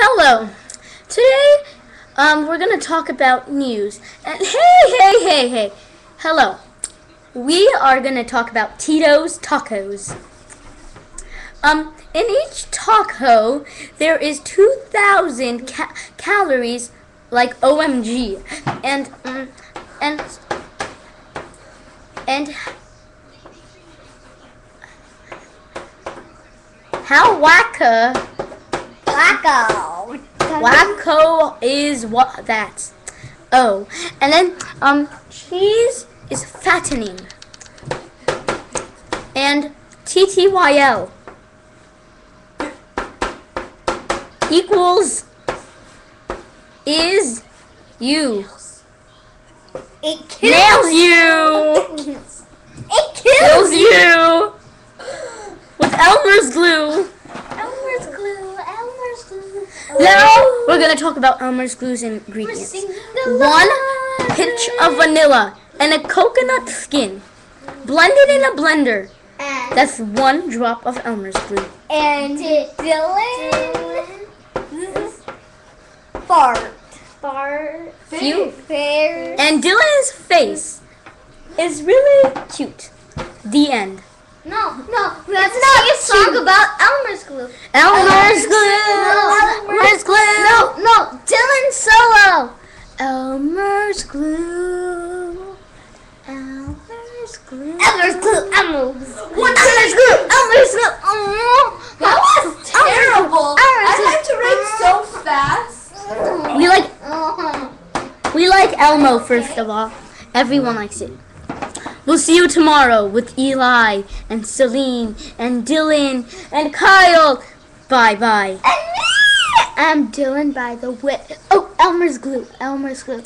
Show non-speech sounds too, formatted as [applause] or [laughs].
Hello. Today, um, we're gonna talk about news. And hey, hey, hey, hey. Hello. We are gonna talk about Tito's Tacos. Um, in each taco, there is 2,000 ca- calories, like OMG, and um, and and how wacka Wacko. Wacko is what that's. Oh, and then um cheese is fattening. And TTYL equals is you It kills. nails you [laughs] It kills you with Elmer's glue. Elmer's glue. Elmer's glue. Now we're gonna talk about Elmer's glue's ingredients. One pinch of vanilla and a coconut skin. Blended in a blender. And, That's one drop of Elmer's glue. and Dylan. Fart. Fart. You- Fair. And Dylan's face is really cute. The end. No, no, we have to sing a song about Elmer's glue. Elmer's glue. No, Elmer's glue. No, no, Dylan solo. Elmer's glue. Elmer's glue. Elmer's glue. Elmer's. What Elmer's glue? Elmer's glue. That was terrible. I had to write so fast. We like we like Elmo first of all. Everyone likes it. We'll see you tomorrow with Eli and Celine and Dylan and Kyle. Bye bye. I'm Dylan by the way. Oh, Elmer's glue. Elmer's glue.